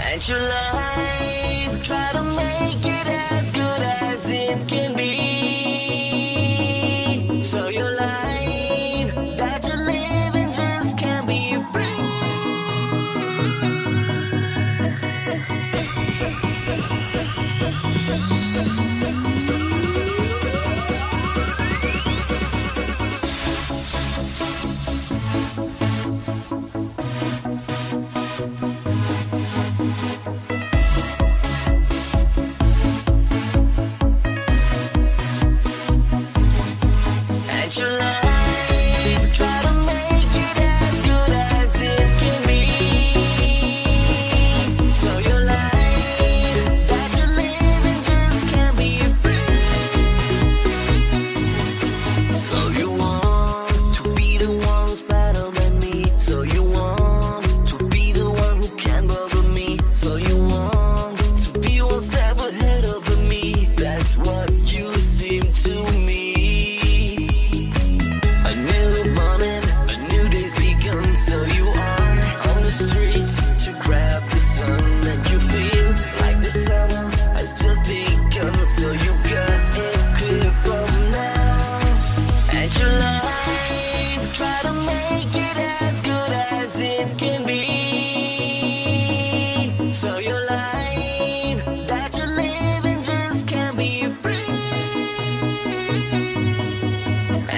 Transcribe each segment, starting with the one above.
And your life, try to make it happen.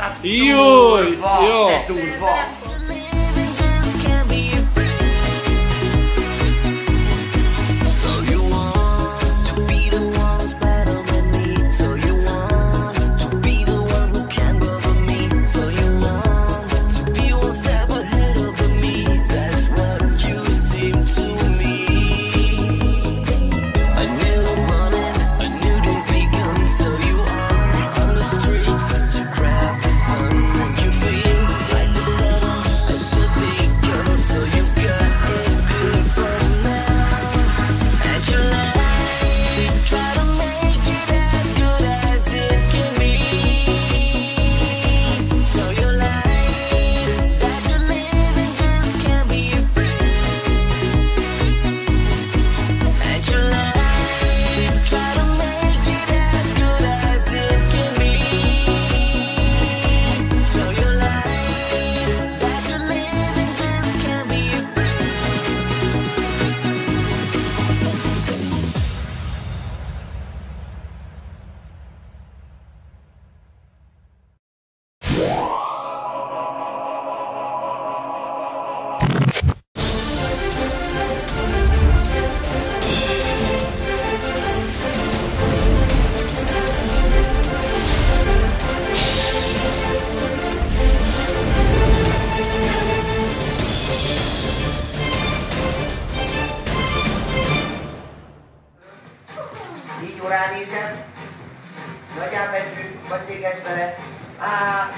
Tá e o. Turvo, e o... É né, turvo. jó ránézem, nagy ábetű, beszélgetsz vele, á...